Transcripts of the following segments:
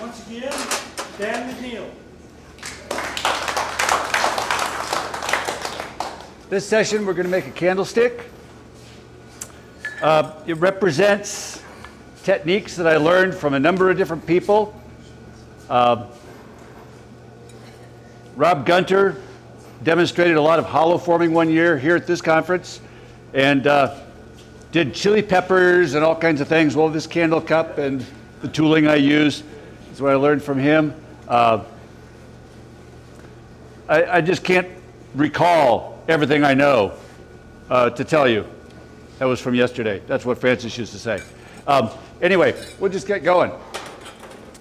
Once again, Dan McNeil. This session, we're going to make a candlestick. Uh, it represents techniques that I learned from a number of different people. Uh, Robb Gunter demonstrated a lot of hollow forming one year here at this conference and uh, did chili peppers and all kinds of things. Well, this candle cup and the tooling I use is what I learned from him. Uh, I, I, just can't recall everything I know uh, to tell you. That was from yesterday. That's what Francis used to say. Um, anyway, we'll just get going.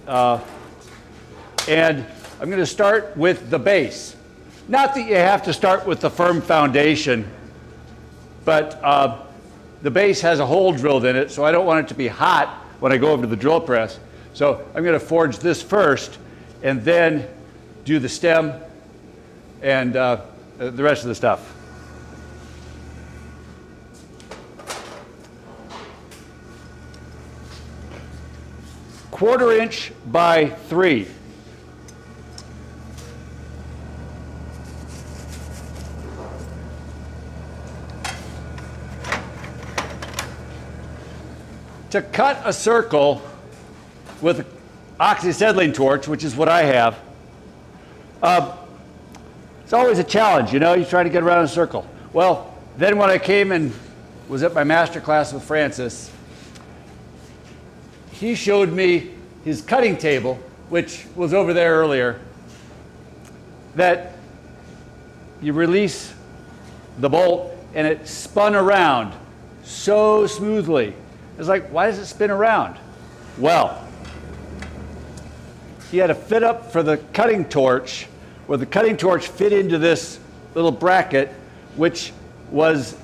Uh, and I'm going to start with the base. Not that you have to start with the firm foundation, but uh, the base has a hole drilled in it, so I don't want it to be hot when I go over to the drill press. So I'm going to forge this first and then do the stem and uh, the rest of the stuff. Quarter inch by three. to cut a circle with oxyacetylene torch, which is what I have, uh, it's always a challenge, you know, you try to get around a circle. Well, then when I came and was at my master class with Francis, he showed me his cutting table, which was over there earlier, that you release the bolt and it spun around so smoothly it's like, why does it spin around? Well, he had a fit up for the cutting torch where the cutting torch fit into this little bracket, which was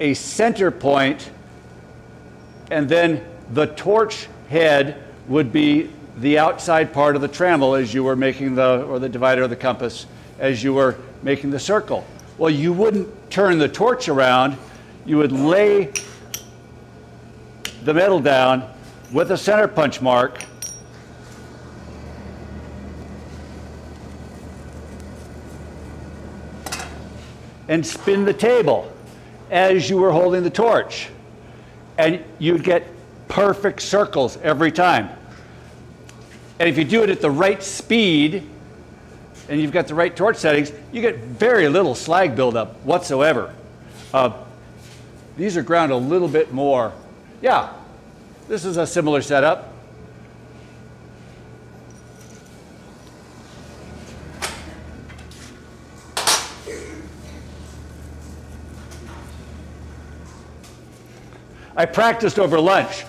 a center point, and then the torch head would be the outside part of the trammel as you were making the, or the divider of the compass, as you were making the circle. Well, you wouldn't turn the torch around, you would lay the metal down with a center punch mark. And spin the table as you were holding the torch. And you'd get perfect circles every time. And if you do it at the right speed, and you've got the right torch settings, you get very little slag buildup whatsoever. Uh, these are ground a little bit more yeah, this is a similar setup. I practiced over lunch.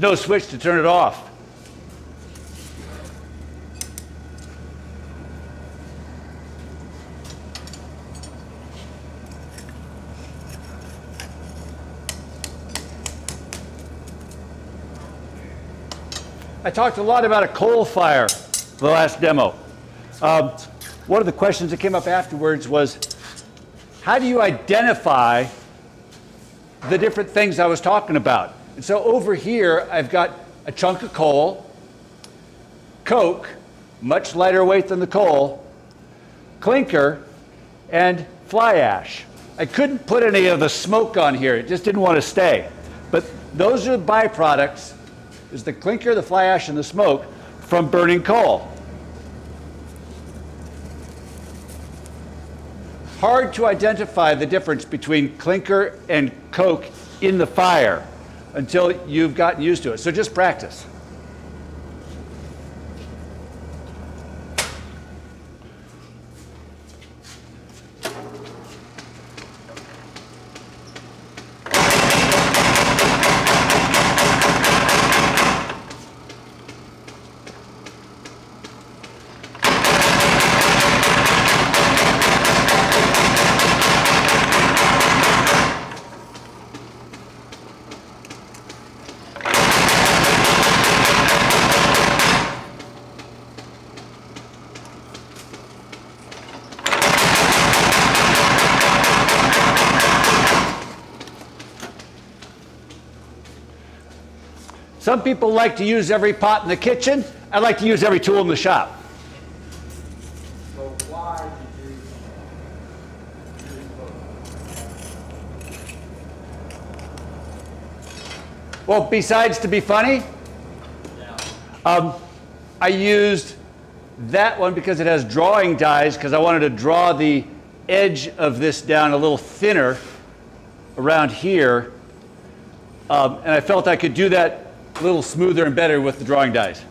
No switch to turn it off. I talked a lot about a coal fire the last demo. Um, one of the questions that came up afterwards was, how do you identify the different things I was talking about? And so over here, I've got a chunk of coal, coke, much lighter weight than the coal, clinker, and fly ash. I couldn't put any of the smoke on here. It just didn't want to stay. But those are the byproducts, is the clinker, the fly ash, and the smoke from burning coal. Hard to identify the difference between clinker and coke in the fire until you've gotten used to it. So just practice. Some people like to use every pot in the kitchen. I like to use every tool in the shop. Well, besides to be funny, um, I used that one because it has drawing dies because I wanted to draw the edge of this down a little thinner around here. Um, and I felt I could do that a little smoother and better with the drawing dies.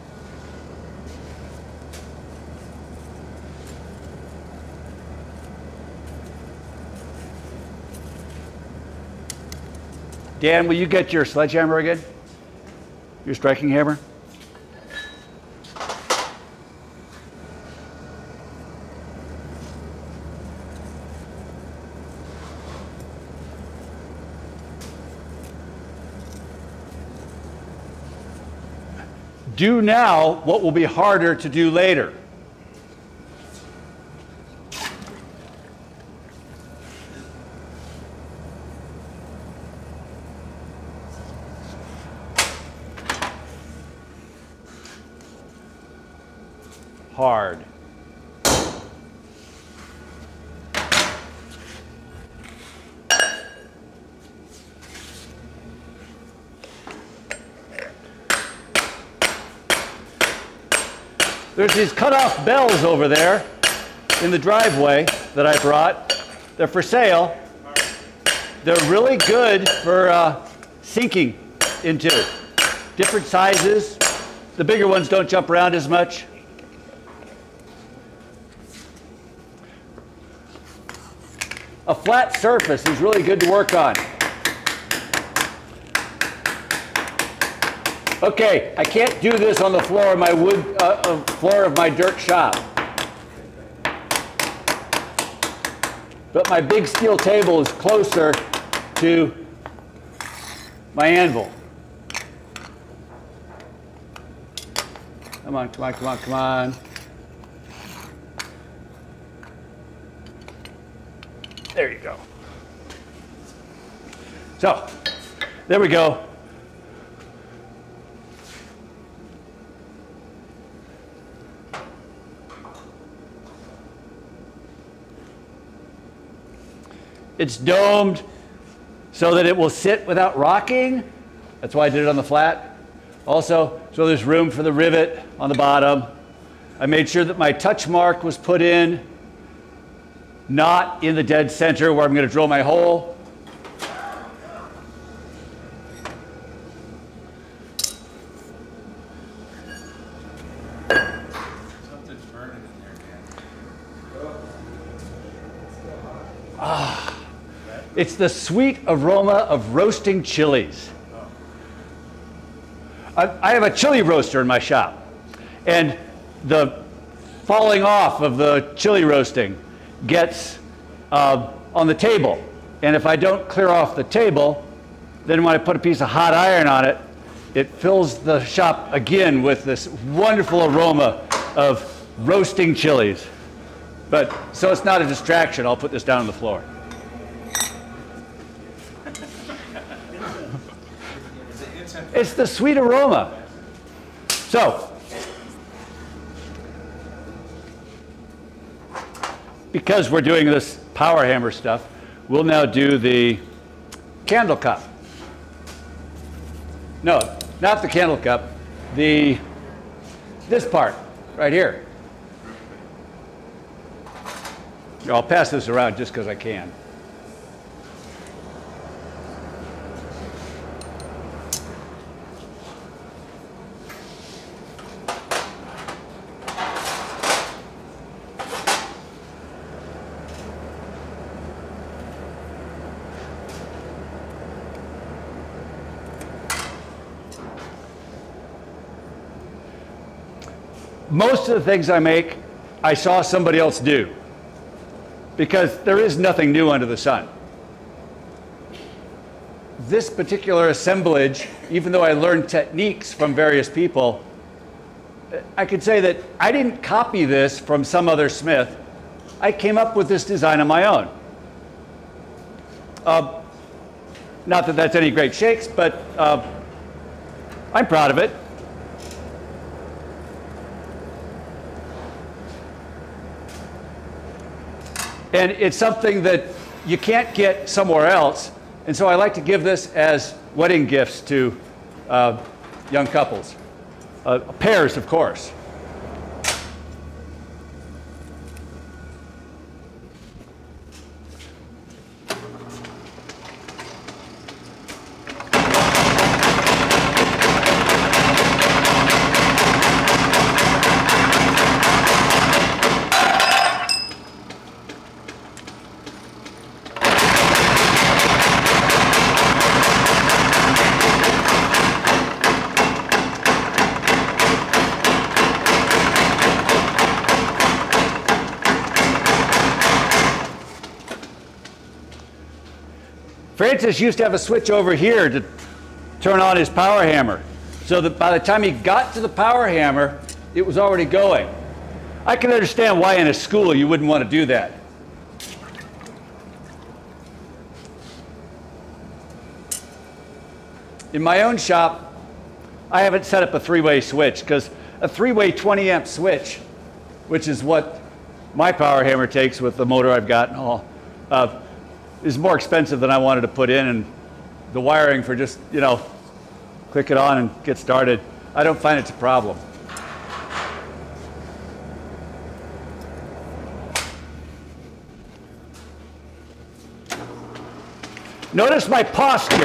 Dan, will you get your sledgehammer again? Your striking hammer? Do now what will be harder to do later. Hard. There's these cut-off bells over there in the driveway that I brought. They're for sale. They're really good for uh, sinking into. Different sizes. The bigger ones don't jump around as much. A flat surface is really good to work on. Okay, I can't do this on the floor of my wood, uh, uh, floor of my dirt shop. But my big steel table is closer to my anvil. Come on, come on, come on, come on. There you go. So, there we go. It's domed so that it will sit without rocking. That's why I did it on the flat. Also, so there's room for the rivet on the bottom. I made sure that my touch mark was put in, not in the dead center where I'm going to drill my hole. Something's burning in there, man. It's the sweet aroma of roasting chilies. I, I have a chili roaster in my shop, and the falling off of the chili roasting gets uh, on the table. And if I don't clear off the table, then when I put a piece of hot iron on it, it fills the shop again with this wonderful aroma of roasting chilies. But so it's not a distraction, I'll put this down on the floor. It's an instant. It's the sweet aroma. So, because we're doing this power hammer stuff, we'll now do the candle cup. No, not the candle cup, the this part right here. I'll pass this around just because I can. Most of the things I make, I saw somebody else do. Because there is nothing new under the sun. This particular assemblage, even though I learned techniques from various people, I could say that I didn't copy this from some other smith. I came up with this design on my own. Uh, not that that's any great shakes, but uh, I'm proud of it. And it's something that you can't get somewhere else. And so I like to give this as wedding gifts to uh, young couples. Uh, pairs, of course. Francis used to have a switch over here to turn on his power hammer. So that by the time he got to the power hammer, it was already going. I can understand why in a school you wouldn't want to do that. In my own shop, I haven't set up a three-way switch because a three-way 20 amp switch, which is what my power hammer takes with the motor I've got and all, uh, is more expensive than I wanted to put in, and the wiring for just, you know, click it on and get started, I don't find it's a problem. Notice my posture.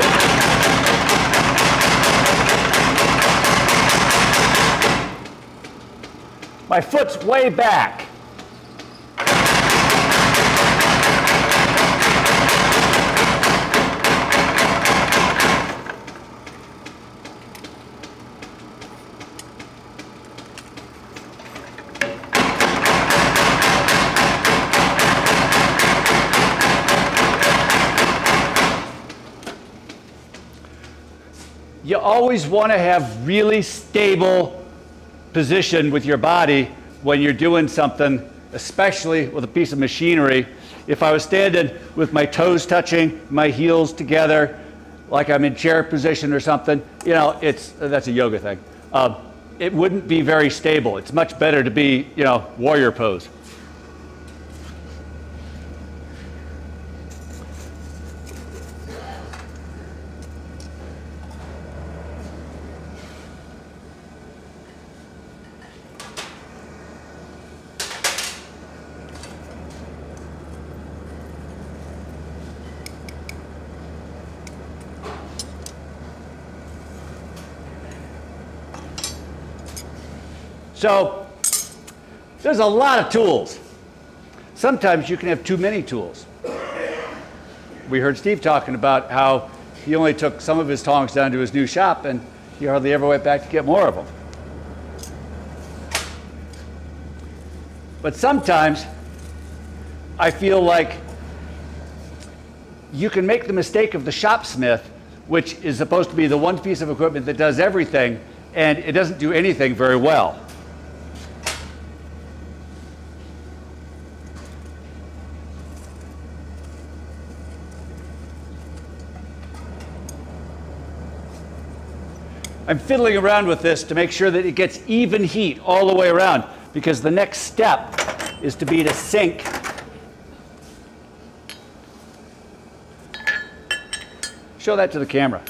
My foot's way back. Always want to have really stable position with your body when you're doing something, especially with a piece of machinery. If I was standing with my toes touching, my heels together, like I'm in chair position or something, you know, it's that's a yoga thing. Uh, it wouldn't be very stable. It's much better to be, you know, warrior pose. So there's a lot of tools. Sometimes you can have too many tools. We heard Steve talking about how he only took some of his tongs down to his new shop and he hardly ever went back to get more of them. But sometimes I feel like you can make the mistake of the shopsmith, which is supposed to be the one piece of equipment that does everything, and it doesn't do anything very well. I'm fiddling around with this to make sure that it gets even heat all the way around because the next step is to be to sink Show that to the camera.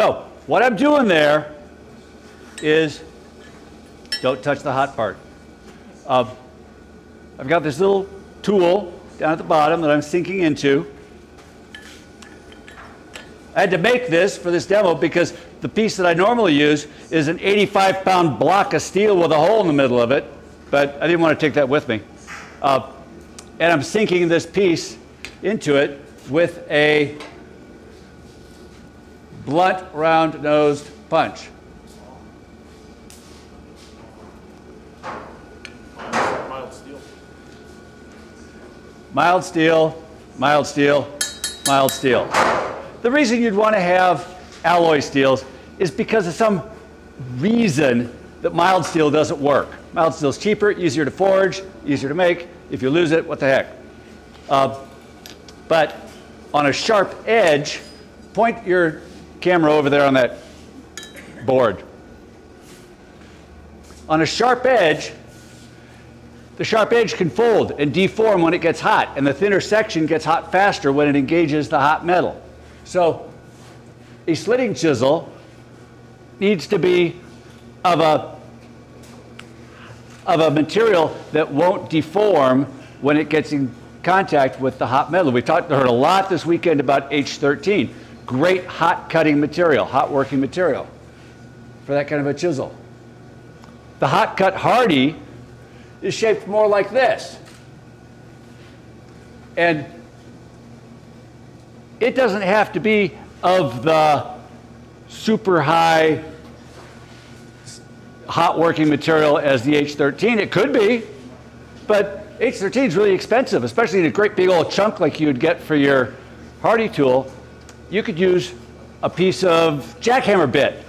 So what I'm doing there is don't touch the hot part. Uh, I've got this little tool down at the bottom that I'm sinking into. I had to make this for this demo because the piece that I normally use is an 85 pound block of steel with a hole in the middle of it, but I didn't want to take that with me. Uh, and I'm sinking this piece into it with a blunt round nosed punch. Mild steel. Mild steel, mild steel, mild steel. The reason you'd want to have alloy steels is because of some reason that mild steel doesn't work. Mild steel is cheaper, easier to forge, easier to make. If you lose it, what the heck? Uh, but on a sharp edge, point your camera over there on that board. On a sharp edge, the sharp edge can fold and deform when it gets hot, and the thinner section gets hot faster when it engages the hot metal. So a slitting chisel needs to be of a, of a material that won't deform when it gets in contact with the hot metal. We talked, heard a lot this weekend about H13. Great hot cutting material, hot working material for that kind of a chisel. The hot cut Hardy is shaped more like this. And it doesn't have to be of the super high hot working material as the H13. It could be, but H13 is really expensive, especially in a great big old chunk like you would get for your Hardy tool. You could use a piece of jackhammer bit.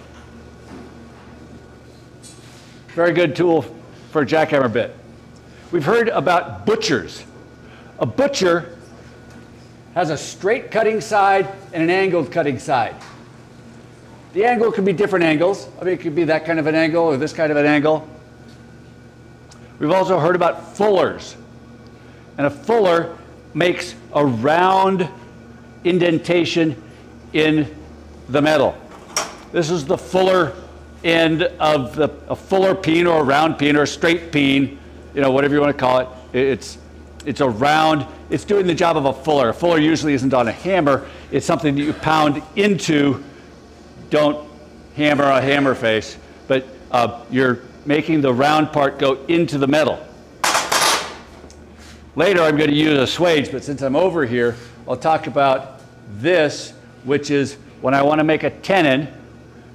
Very good tool for a jackhammer bit. We've heard about butchers. A butcher has a straight cutting side and an angled cutting side. The angle could be different angles. I mean, it could be that kind of an angle or this kind of an angle. We've also heard about fullers. And a fuller makes a round indentation in the metal. This is the fuller end of the, a fuller peen or a round peen or a straight peen, you know, whatever you want to call it. It's, it's a round, it's doing the job of a fuller. A fuller usually isn't on a hammer, it's something that you pound into. Don't hammer a hammer face, but uh, you're making the round part go into the metal. Later, I'm going to use a swage, but since I'm over here, I'll talk about this, which is when I want to make a tenon,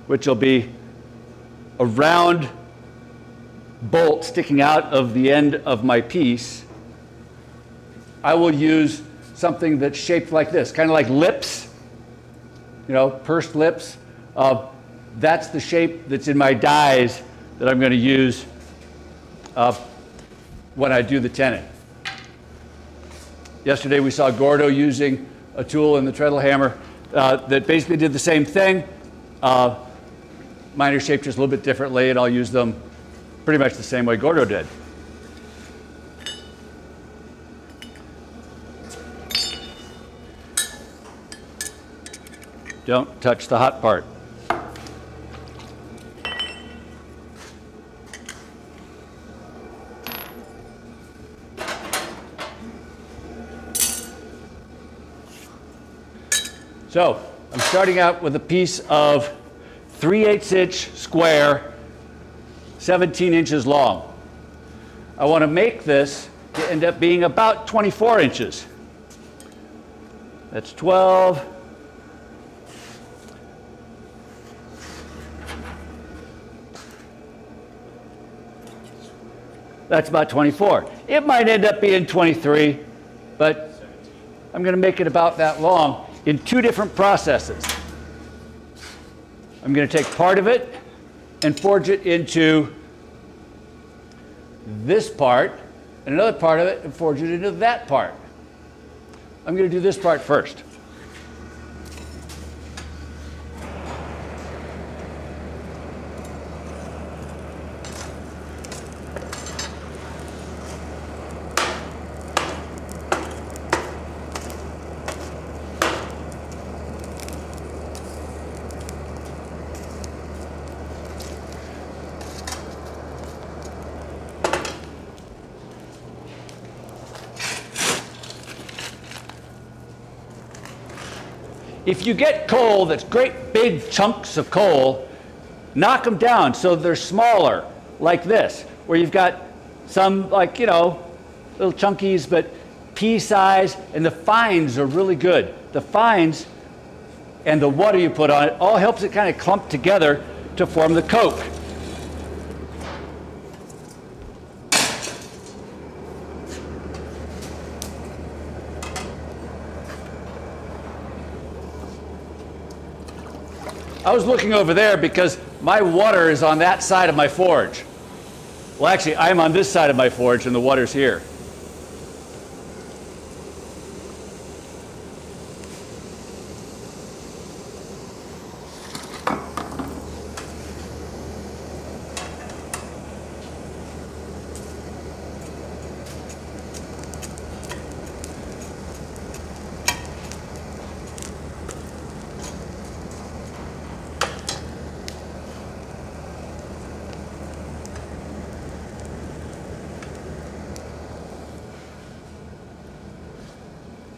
which will be a round bolt sticking out of the end of my piece, I will use something that's shaped like this, kind of like lips, you know, pursed lips. Uh, that's the shape that's in my dies that I'm going to use uh, when I do the tenon. Yesterday we saw Gordo using a tool in the treadle hammer uh, that basically did the same thing. Uh, mine are shaped just a little bit differently, and I'll use them pretty much the same way Gordo did. Don't touch the hot part. So I'm starting out with a piece of 3 8 inch square, 17 inches long. I want to make this to end up being about 24 inches. That's 12. That's about 24. It might end up being 23, but I'm going to make it about that long in two different processes. I'm going to take part of it and forge it into this part, and another part of it and forge it into that part. I'm going to do this part first. If you get coal that's great big chunks of coal, knock them down so they're smaller, like this, where you've got some, like, you know, little chunkies, but pea size, and the fines are really good. The fines and the water you put on it all helps it kind of clump together to form the coke. I was looking over there because my water is on that side of my forge. Well, actually, I'm on this side of my forge and the water's here.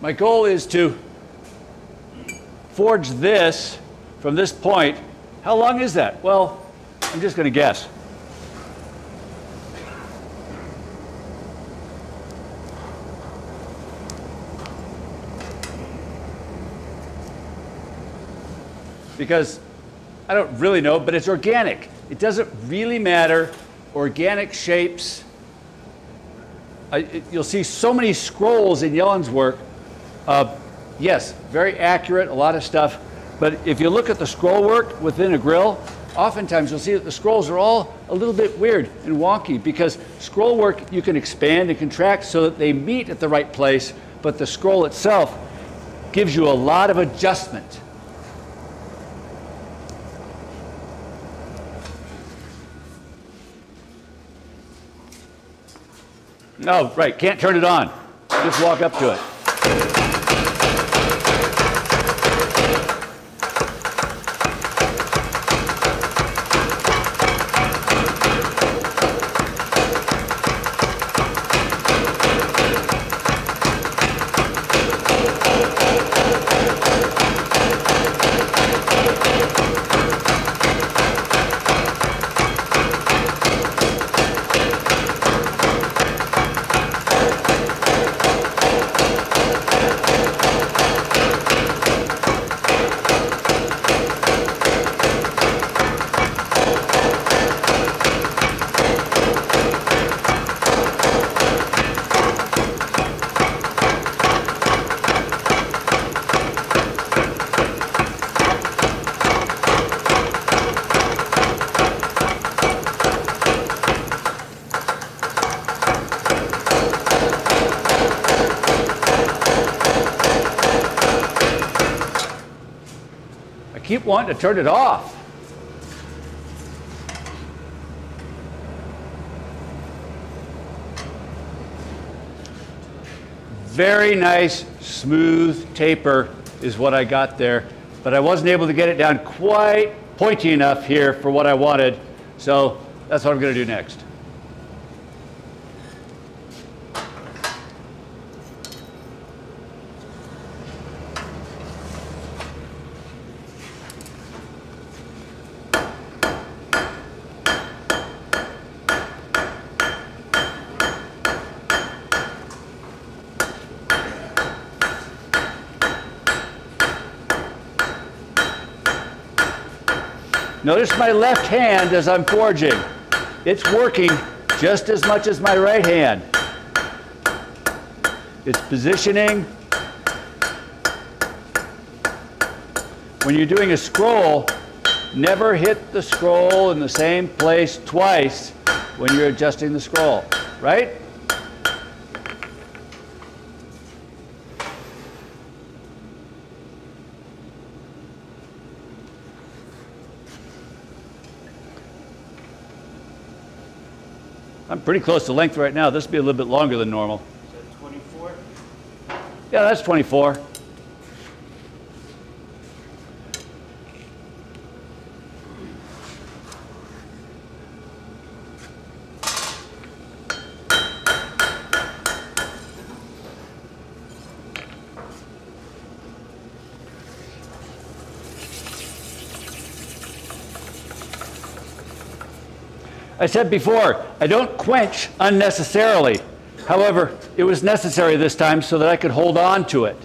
My goal is to forge this from this point. How long is that? Well, I'm just going to guess. Because I don't really know, but it's organic. It doesn't really matter. Organic shapes. I, it, you'll see so many scrolls in Yellin's work uh, yes, very accurate, a lot of stuff. But if you look at the scroll work within a grill, oftentimes you'll see that the scrolls are all a little bit weird and wonky because scroll work you can expand and contract so that they meet at the right place, but the scroll itself gives you a lot of adjustment. No, right, can't turn it on. Just walk up to it. Wanting to turn it off. Very nice, smooth taper is what I got there, but I wasn't able to get it down quite pointy enough here for what I wanted, so that's what I'm going to do next. Notice my left hand as I'm forging. It's working just as much as my right hand. It's positioning. When you're doing a scroll, never hit the scroll in the same place twice when you're adjusting the scroll, right? Pretty close to length right now. This will be a little bit longer than normal. Is that 24? Yeah, that's 24. I said before, I don't quench unnecessarily. However, it was necessary this time so that I could hold on to it.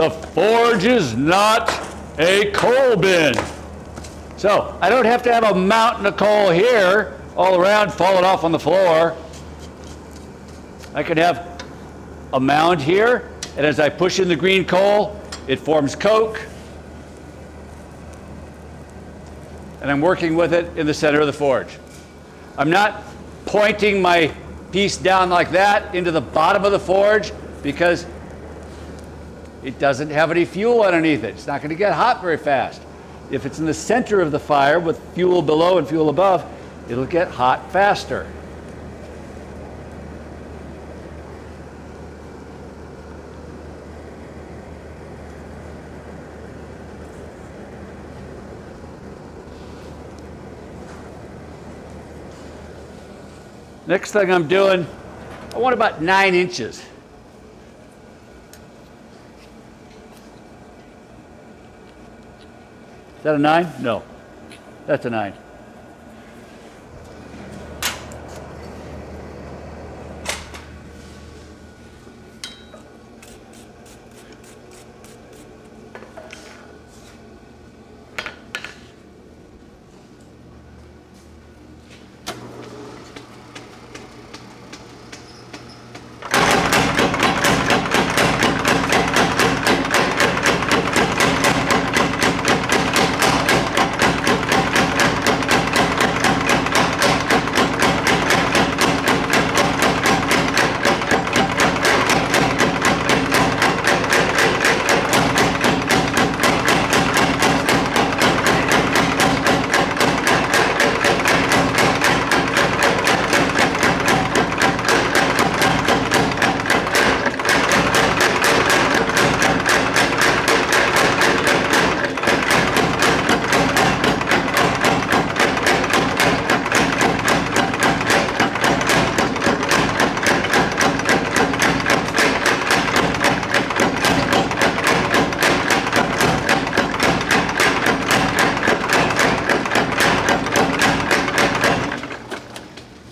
The forge is not a coal bin. So I don't have to have a mountain of coal here all around falling off on the floor. I can have a mound here, and as I push in the green coal, it forms coke. And I'm working with it in the center of the forge. I'm not pointing my piece down like that into the bottom of the forge because it doesn't have any fuel underneath it. It's not going to get hot very fast. If it's in the center of the fire with fuel below and fuel above, it'll get hot faster. Next thing I'm doing, I want about nine inches. Is that a nine? No. That's a nine.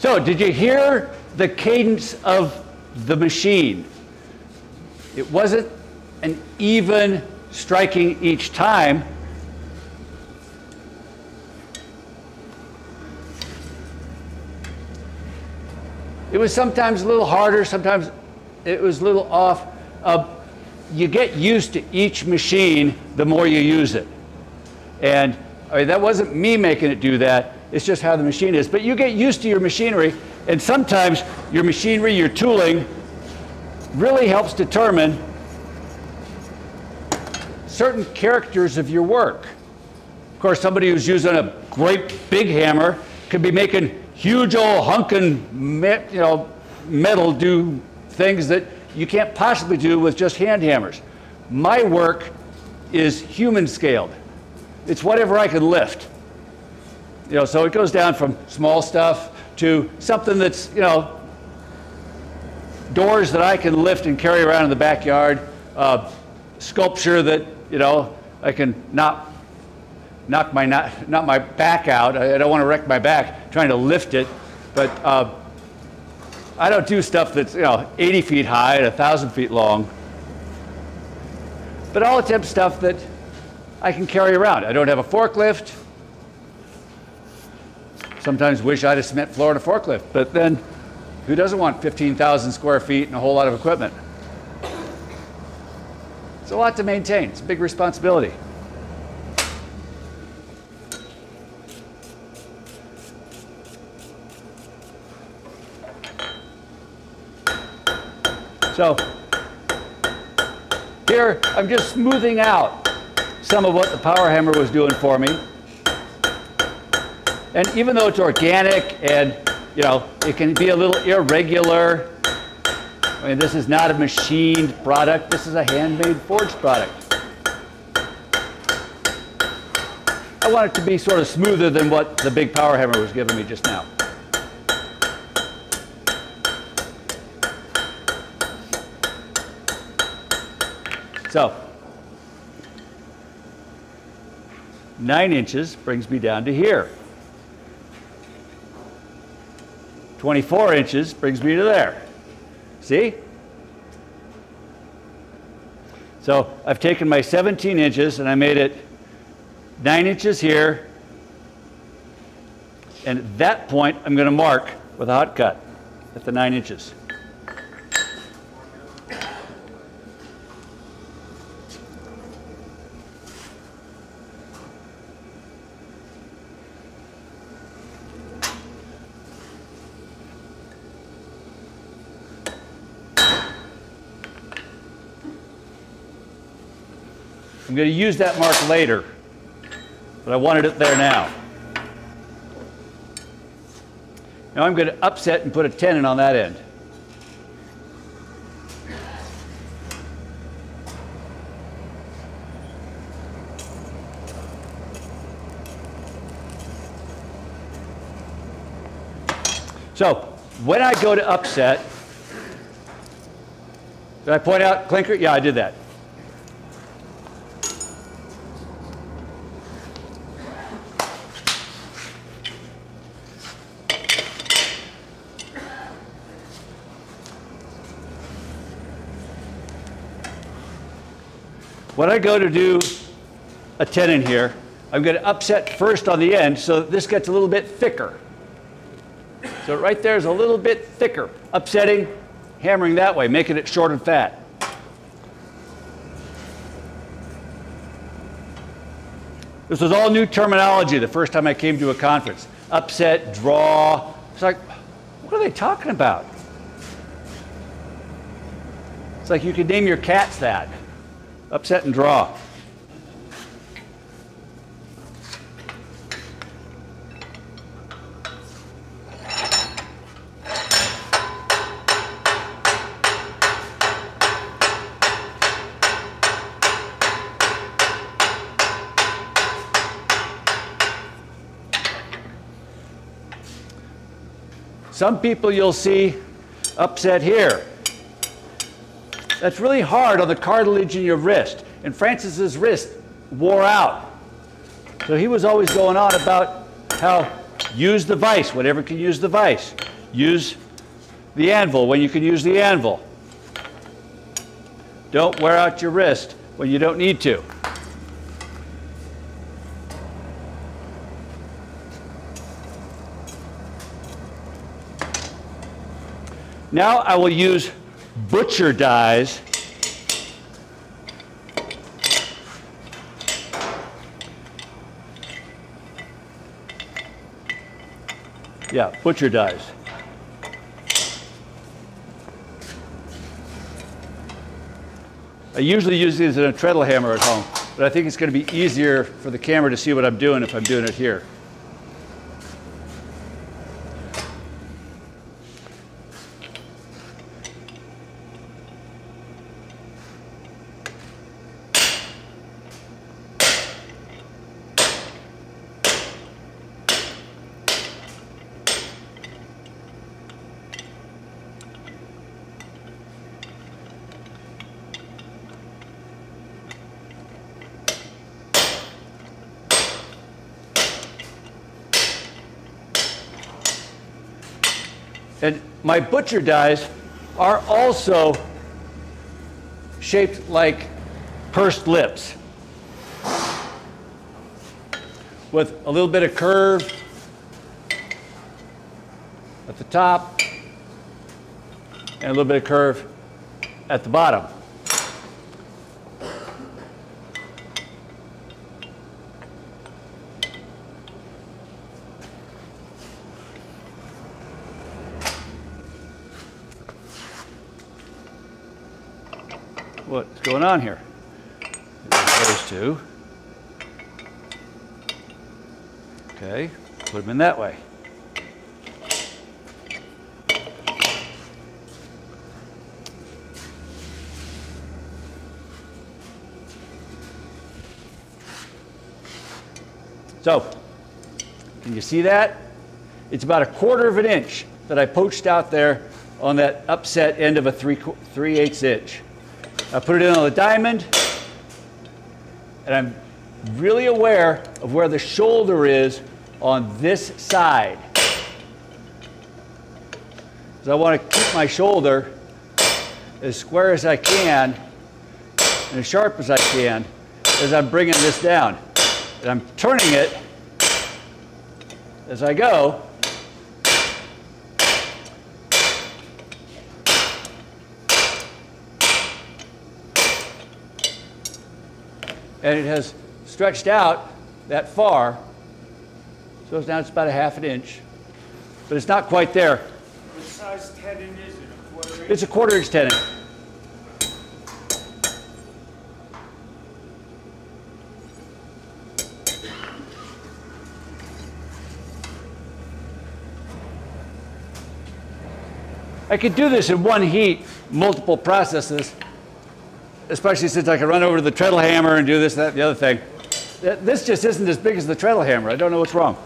So, did you hear the cadence of the machine? It wasn't an even striking each time. It was sometimes a little harder, sometimes it was a little off. Uh, you get used to each machine the more you use it. And I mean, that wasn't me making it do that. It's just how the machine is. But you get used to your machinery, and sometimes your machinery, your tooling, really helps determine certain characters of your work. Of course, somebody who's using a great big hammer could be making huge old hunking you know, metal do things that you can't possibly do with just hand hammers. My work is human scaled. It's whatever I can lift. You know, so it goes down from small stuff to something that's, you know, doors that I can lift and carry around in the backyard, uh, sculpture that, you know, I can not knock my, not, not my back out. I, I don't want to wreck my back trying to lift it, but uh, I don't do stuff that's, you know, 80 feet high and 1,000 feet long. But I'll attempt stuff that I can carry around. I don't have a forklift. Sometimes wish I'd have cement floor and a forklift, but then who doesn't want 15,000 square feet and a whole lot of equipment? It's a lot to maintain. It's a big responsibility. So here I'm just smoothing out some of what the power hammer was doing for me. And even though it's organic and, you know, it can be a little irregular, I mean, this is not a machined product. This is a handmade forged product. I want it to be sort of smoother than what the big power hammer was giving me just now. So, nine inches brings me down to here. 24 inches brings me to there. See? So I've taken my 17 inches and I made it 9 inches here. And at that point, I'm going to mark with a hot cut at the 9 inches. Going to use that mark later, but I wanted it there now. Now I'm going to upset and put a tenon on that end. So when I go to upset, did I point out clinker? Yeah, I did that. When I go to do a tenon here, I'm going to upset first on the end so this gets a little bit thicker. So right there is a little bit thicker. Upsetting, hammering that way, making it short and fat. This was all new terminology the first time I came to a conference. Upset, draw. It's like, what are they talking about? It's like you could name your cats that. Upset and draw. Some people you'll see upset here. That's really hard on the cartilage in your wrist. And Francis's wrist wore out. So he was always going on about how use the vise whatever can use the vise. Use the anvil when you can use the anvil. Don't wear out your wrist when you don't need to. Now I will use butcher dies. Yeah, butcher dies. I usually use these in a treadle hammer at home, but I think it's going to be easier for the camera to see what I'm doing if I'm doing it here. And my butcher dies are also shaped like pursed lips with a little bit of curve at the top and a little bit of curve at the bottom. going on here. Those two. Okay, put them in that way. So, can you see that? It's about a quarter of an inch that I poached out there on that upset end of a 3, 3 eighths inch. I put it in on the diamond, and I'm really aware of where the shoulder is on this side. So I want to keep my shoulder as square as I can and as sharp as I can as I'm bringing this down. And I'm turning it as I go. And it has stretched out that far. So now it's about a half an inch. But it's not quite there. What size tenon is it? A quarter inch? It's a quarter inch tenon. I could do this in one heat, multiple processes, especially since I can run over to the treadle hammer and do this, that, and the other thing. This just isn't as big as the treadle hammer. I don't know what's wrong.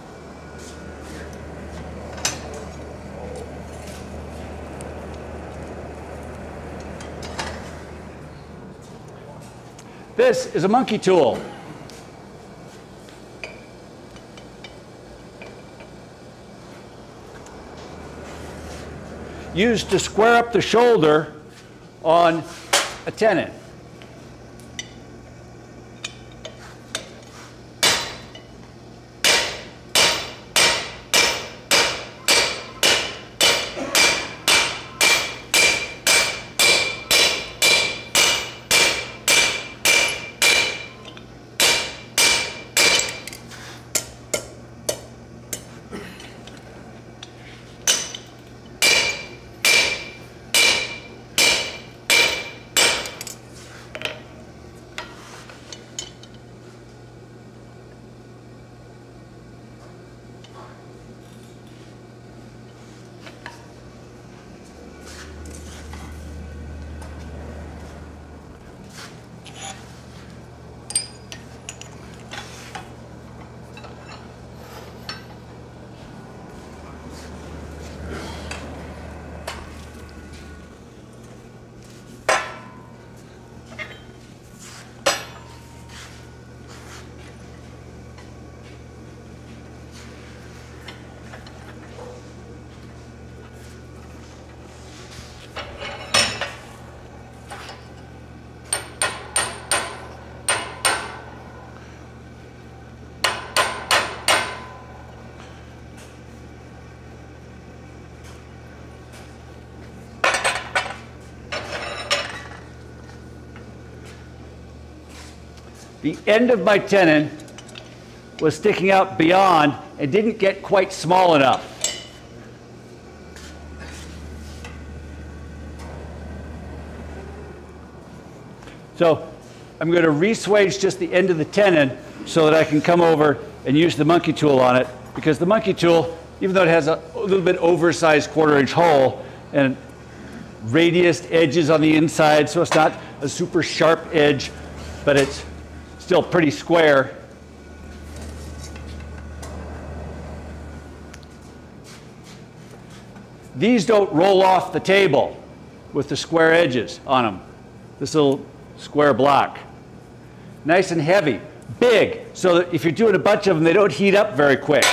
This is a monkey tool. Used to square up the shoulder on a tenon. The end of my tenon was sticking out beyond and didn't get quite small enough. So I'm going to reswage just the end of the tenon so that I can come over and use the monkey tool on it because the monkey tool, even though it has a, little bit oversized quarter inch hole and radiused edges on the inside, so it's not a super sharp edge, but it's still pretty square. These don't roll off the table with the square edges on them. This little square block. Nice and heavy, big, so that if you're doing a bunch of them, they don't heat up very quick.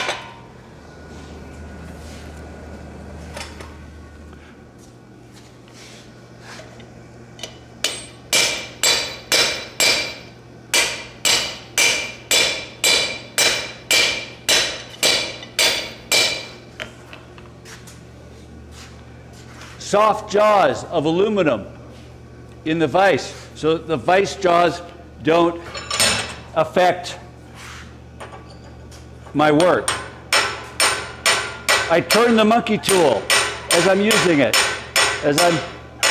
Soft jaws of aluminum in the vise so the vise jaws don't affect my work. I turn the monkey tool as I'm using it, as I'm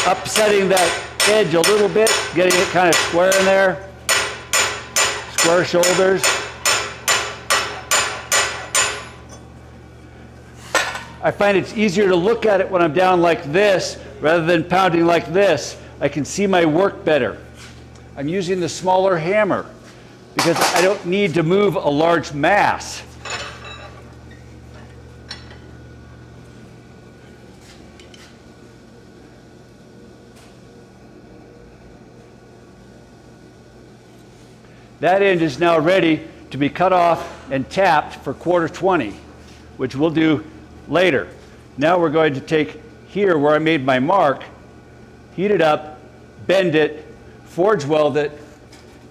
upsetting that edge a little bit, getting it kind of square in there, square shoulders. I find it's easier to look at it when I'm down like this rather than pounding like this. I can see my work better. I'm using the smaller hammer because I don't need to move a large mass. That end is now ready to be cut off and tapped for quarter 20, which we'll do later. Now we're going to take here where I made my mark, heat it up, bend it, forge weld it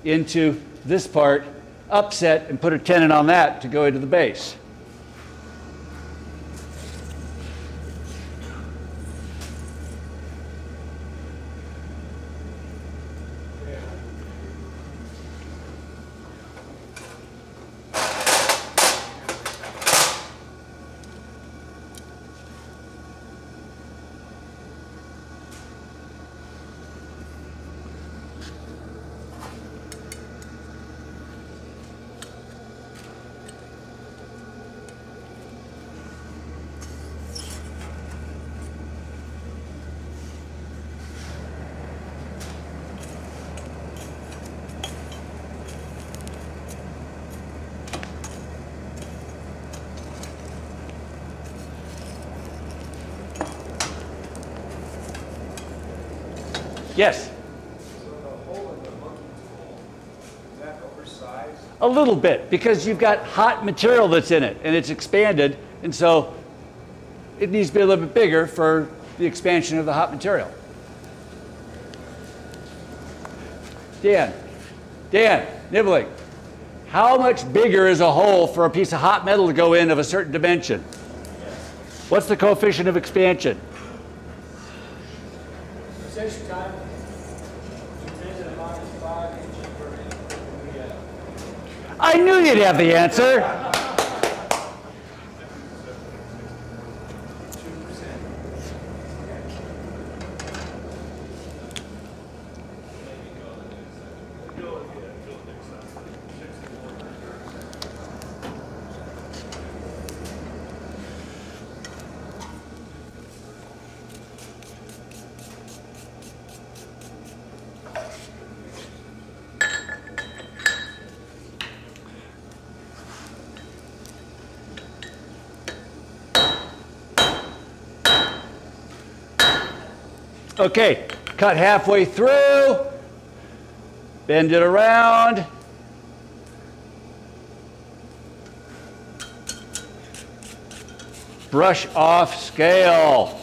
into this part, upset, and put a tenon on that to go into the base. Oversized? A little bit, because you've got hot material that's in it and it's expanded, and so it needs to be a little bit bigger for the expansion of the hot material. Dan, Dan, Nibbling, how much bigger is a hole for a piece of hot metal to go in of a certain dimension? What's the coefficient of expansion? Six times, ten to the minus five inches per inch. Yeah. I knew you'd have the answer. Okay, cut halfway through, bend it around. Brush off scale.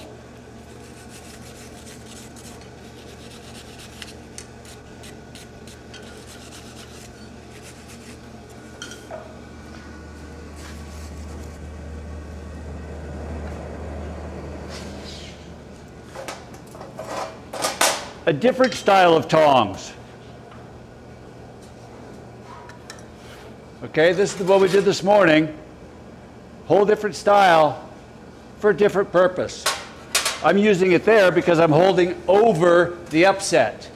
A different style of tongs. Okay, this is what we did this morning. Whole different style for a different purpose. I'm using it there because I'm holding over the upset.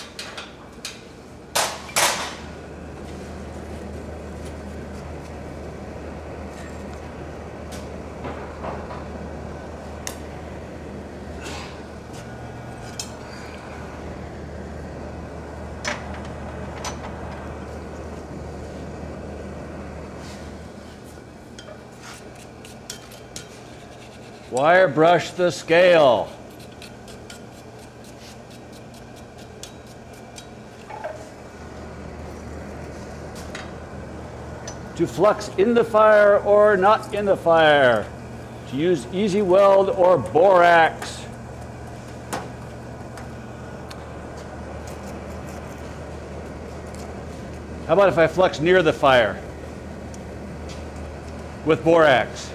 Wire brush the scale. To flux in the fire or not in the fire. To use easy weld or borax. How about if I flux near the fire with borax?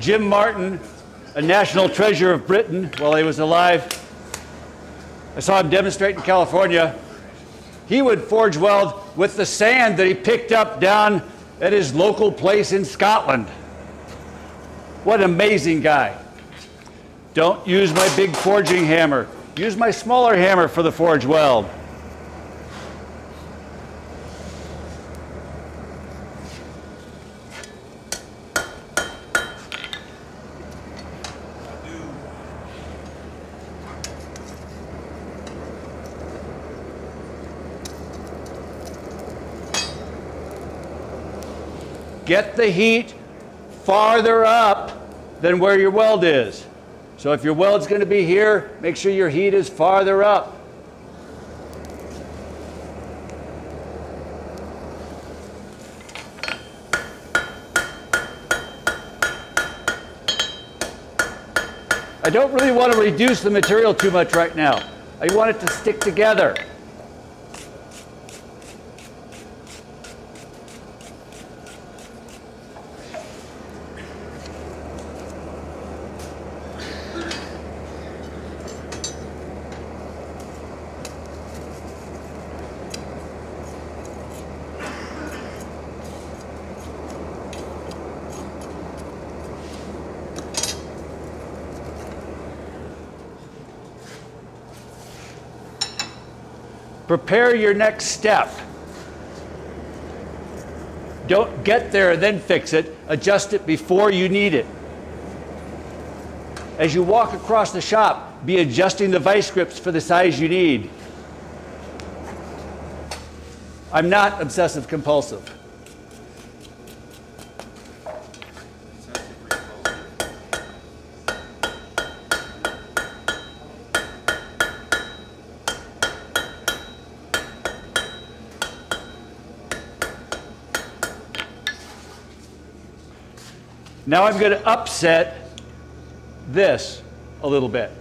Jim Martin, a national treasure of Britain while he was alive. I saw him demonstrate in California. He would forge weld with the sand that he picked up down at his local place in Scotland. What an amazing guy. Don't use my big forging hammer. use my smaller hammer for the forge weld. Get the heat farther up than where your weld is. So if your weld's going to be here, make sure your heat is farther up. I don't really want to reduce the material too much right now. I want it to stick together. Prepare your next step. Don't get there and then fix it. Adjust it before you need it. As you walk across the shop, be adjusting the vice grips for the size you need. I'm not obsessive compulsive. Now I'm going to upset this a little bit.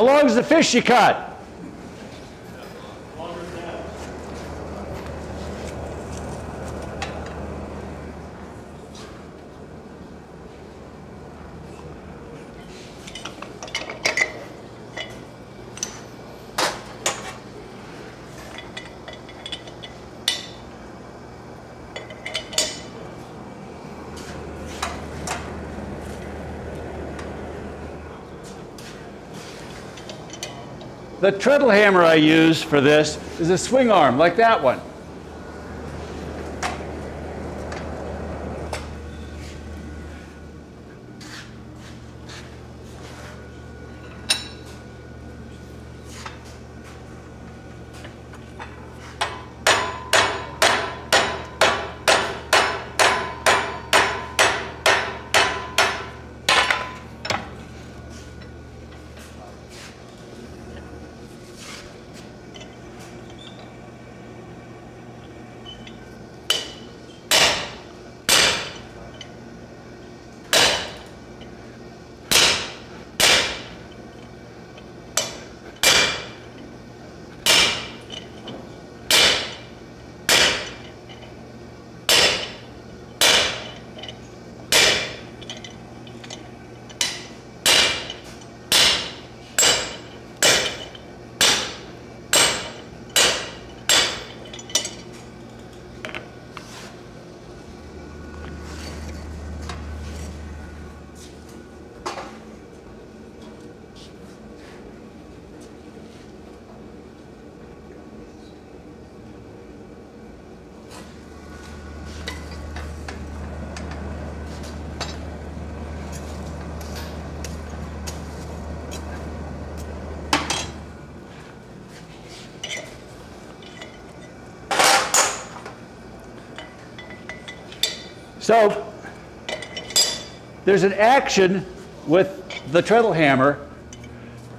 How long is the fish you caught? The treadle hammer I use for this is a swing arm like that one. So there's an action with the treadle hammer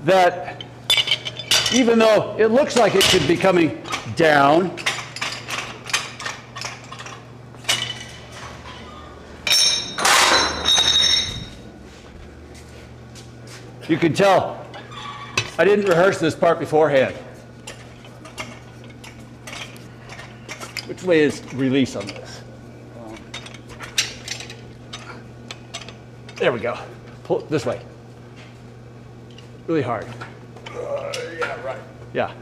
that even though it looks like it should be coming down, you can tell I didn't rehearse this part beforehand. Which way is release on this? There we go. Pull it this way. Really hard. Uh, yeah, right. Yeah.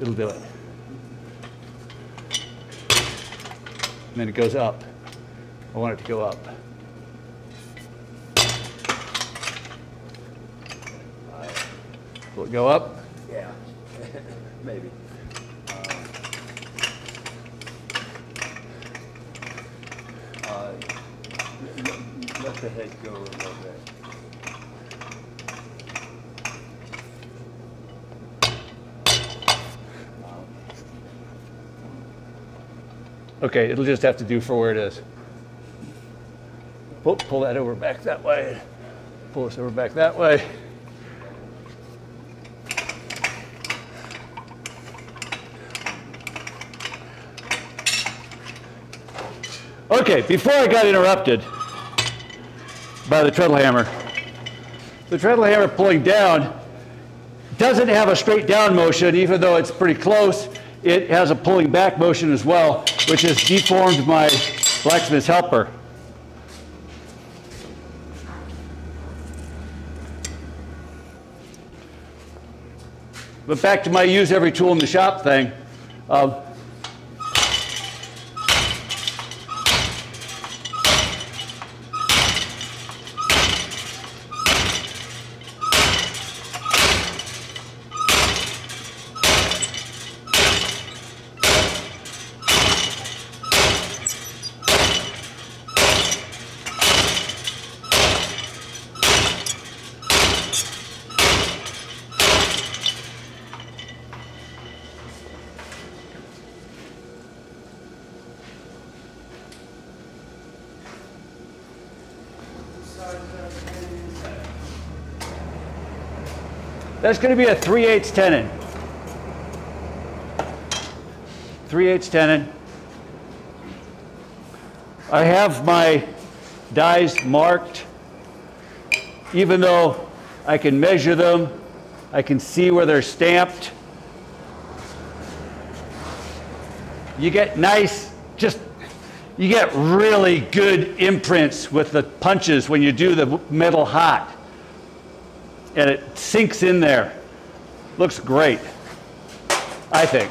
It'll do it. And then it goes up. I want it to go up. Will it go up? Yeah, maybe. Uh, let- Let the head go a little bit. Okay, it'll just have to do for where it is. Pull, pull that over back that way. Pull this over back that way. Okay, before I got interrupted by the treadle hammer, the treadle hammer pulling down doesn't have a straight down motion, even though it's pretty close. It has a pulling back motion as well, which has deformed my blacksmith's helper. But back to my use every tool in the shop thing. Um, That's going to be a 3 8 tenon. 3 8 tenon. I have my dies marked. Even though I can measure them, I can see where they're stamped. You get nice, just, you get really good imprints with the punches when you do the metal hot and it sinks in there. Looks great, I think.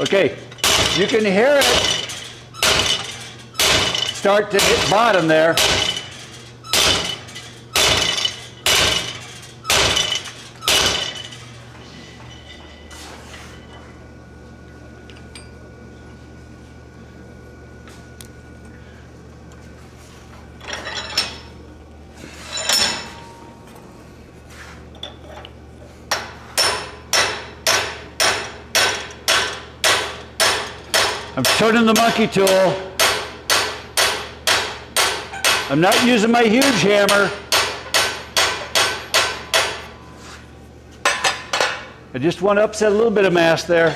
Okay, you can hear it start to hit bottom there. I'm turning the monkey tool. I'm not using my huge hammer. I just want to upset a little bit of mass there.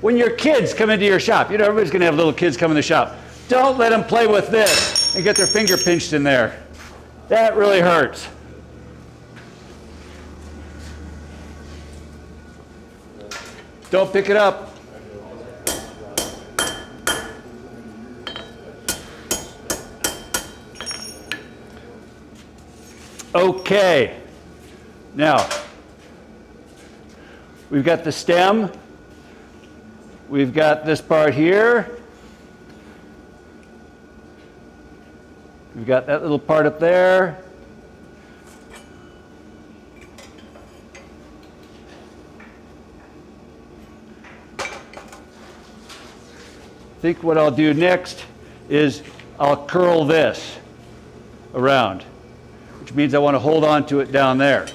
When your kids come into your shop, you know, everybody's going to have little kids come in the shop. Don't let them play with this and get their finger pinched in there. That really hurts. Don't pick it up. Okay. Now, we've got the stem. We've got this part here. We've got that little part up there. Think what I'll do next is I'll curl this around, which means I want to hold on to it down there.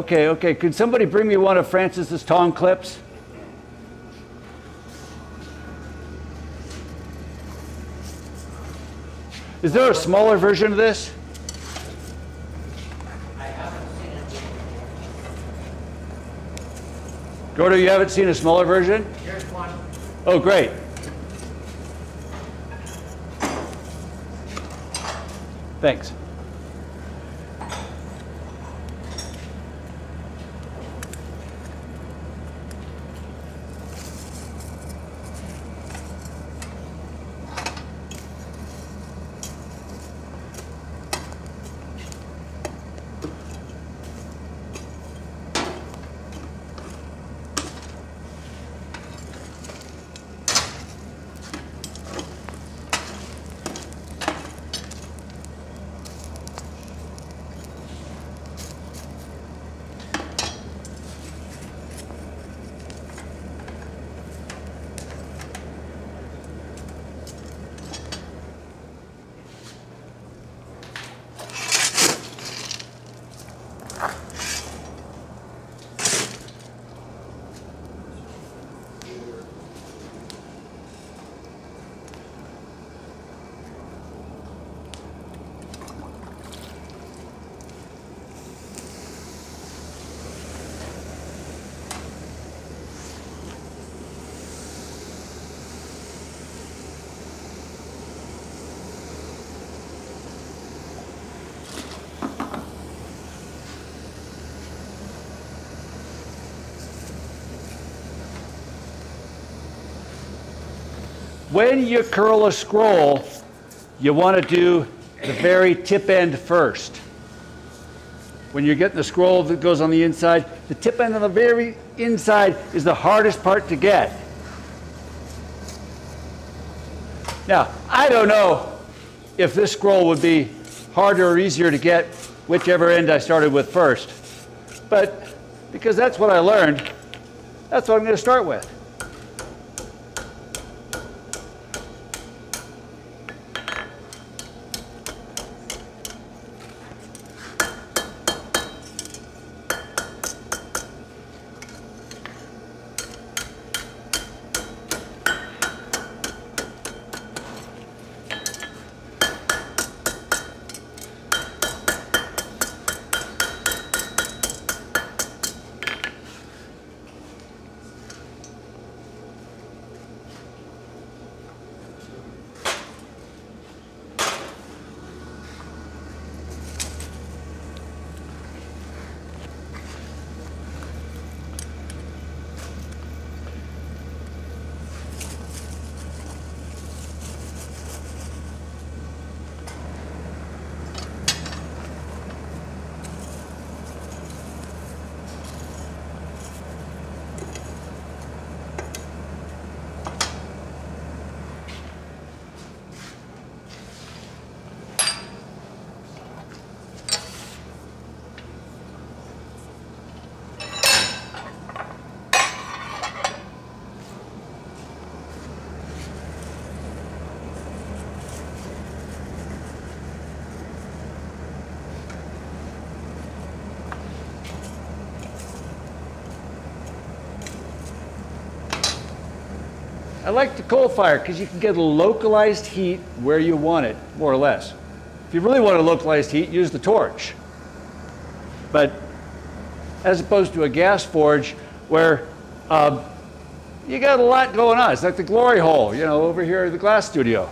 Okay, okay. Could somebody bring me one of Francis's tong clips? Is there a smaller version of this? I haven't seen it. Gordo, you haven't seen a smaller version? Here's one. Oh, great. Thanks. When you curl a scroll, you want to do the very tip end first. When you're getting the scroll that goes on the inside, the tip end on the very inside is the hardest part to get. Now, I don't know if this scroll would be harder or easier to get, whichever end I started with first. But because that's what I learned, that's what I'm going to start with. I like the coal fire because you can get a localized heat where you want it, more or less. If you really want a localized heat, use the torch. But as opposed to a gas forge where um, you got a lot going on. It's like the glory hole, you know, over here at the glass studio.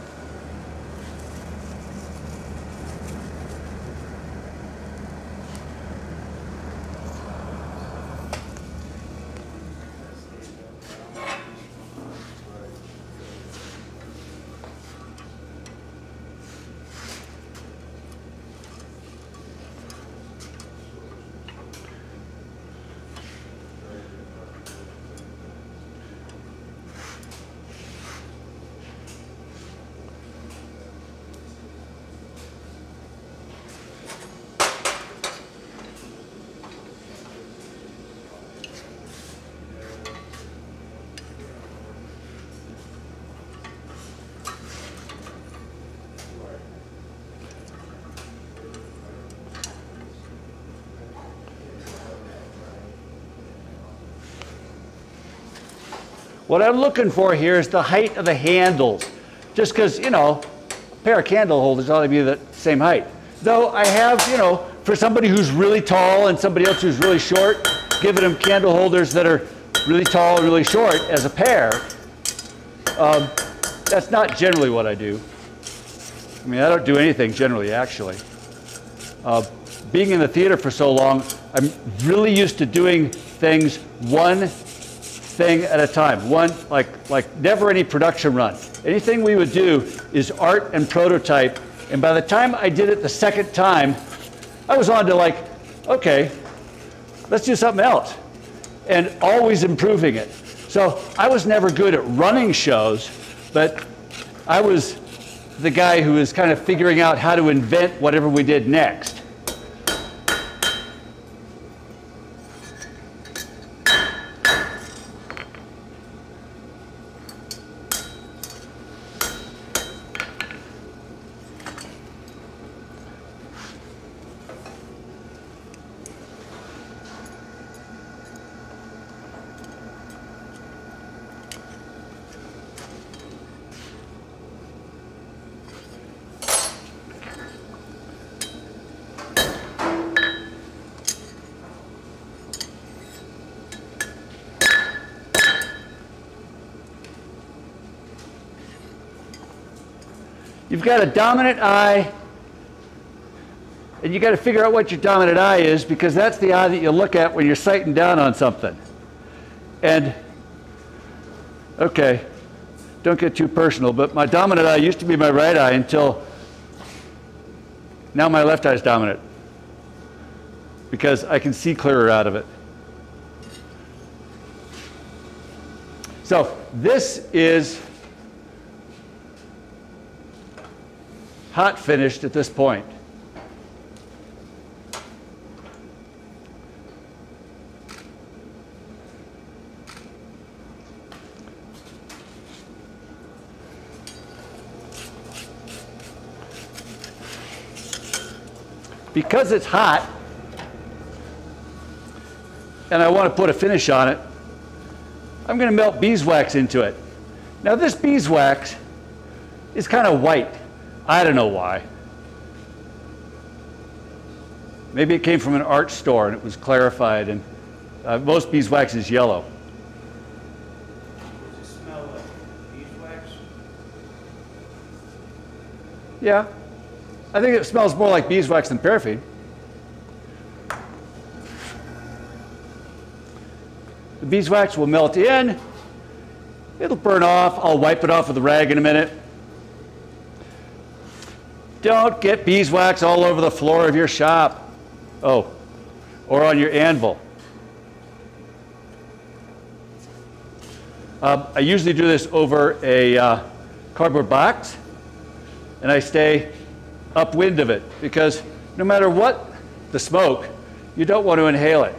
What I'm looking for here is the height of the handles. Just because, you know, a pair of candle holders ought to be the same height. Though I have, you know, for somebody who's really tall and somebody else who's really short, giving them candle holders that are really tall and really short as a pair. Um, that's not generally what I do. I mean, I don't do anything generally, actually. Uh, being in the theater for so long, I'm really used to doing things one thing at a time. One, like, like never any production run. Anything we would do is art and prototype. And by the time I did it the second time, I was on to like, okay, let's do something else. And always improving it. So I was never good at running shows, but I was the guy who was kind of figuring out how to invent whatever we did next. You've got a dominant eye, and you got to figure out what your dominant eye is because that's the eye that you look at when you're sighting down on something. And, okay, don't get too personal, but my dominant eye used to be my right eye until now my left eye is dominant because I can see clearer out of it. So this is hot finished at this point. Because it's hot, and I want to put a finish on it, I'm going to melt beeswax into it. Now this beeswax is kind of white. I don't know why. Maybe it came from an art store and it was clarified, and uh, most beeswax is yellow. Does it smell like beeswax? Yeah. I think it smells more like beeswax than paraffin. The beeswax will melt in. It'll burn off. I'll wipe it off with a rag in a minute. Don't get beeswax all over the floor of your shop. Oh, or on your anvil. Um, I usually do this over a uh, cardboard box, and I stay upwind of it because no matter what the smoke, you don't want to inhale it.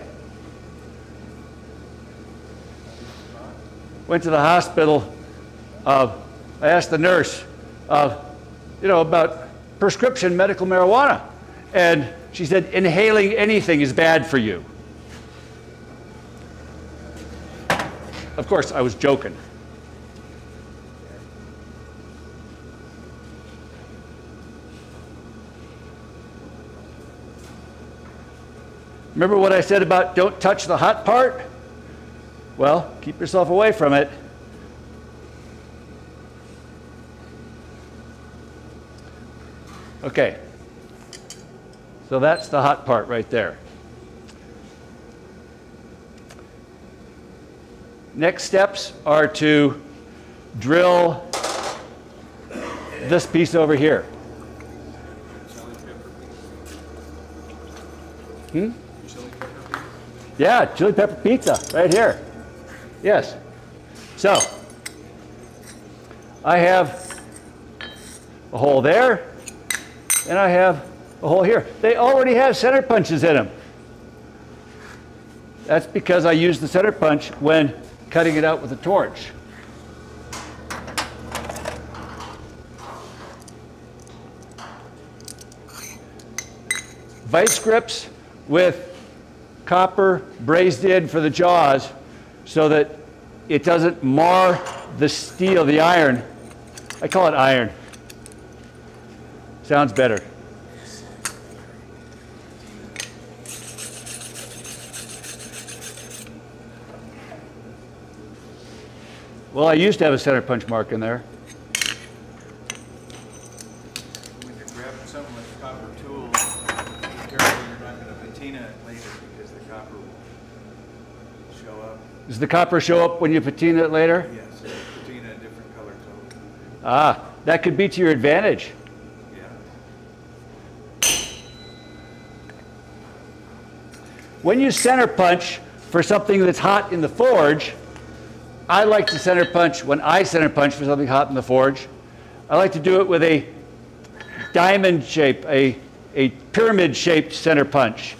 Went to the hospital. Uh, I asked the nurse, uh, you know, about prescription medical marijuana. And she said, inhaling anything is bad for you. Of course, I was joking. Remember what I said about don't touch the hot part? Well, keep yourself away from it. Okay. So that's the hot part right there. Next steps are to drill this piece over here. Hmm? Yeah, chili pepper pizza right here. Yes. So, I have a hole there, and I have a hole here. They already have center punches in them. That's because I use the center punch when cutting it out with a torch. Vice grips with copper brazed in for the jaws so that it doesn't mar the steel, the iron. I call it iron. Sounds better. Well, I used to have a center punch mark in there. When you're grabbing something with a copper tool, be careful you're not gonna patina it later because the copper will show up. Does the copper show up when you patina it later? Yes, patina a different color coat. Ah, that could be to your advantage. Yeah. When you center punch for something that's hot in the forge, I like to center punch when I center punch for something hot in the forge. I like to do it with a diamond shape, a, a pyramid shaped center punch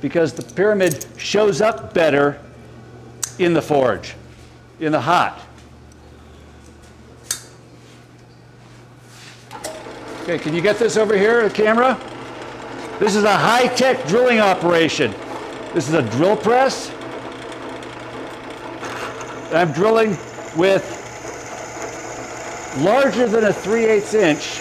because the pyramid shows up better in the forge, in the hot. Okay, can you get this over here, the camera? This is a high-tech drilling operation. This is a drill press. I'm drilling with larger than a 3 8 inch.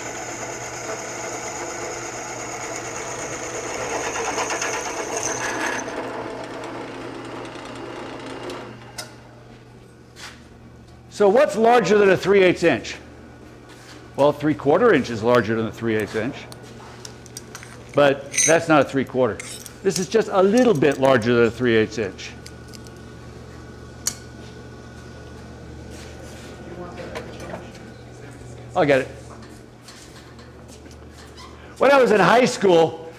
So what's larger than a 3 8 inch? Well, 3 quarter inch is larger than a 3 8 inch. But that's not a 3 quarter. This is just a little bit larger than a 3 8 inch. I'll get it. When I was in high school,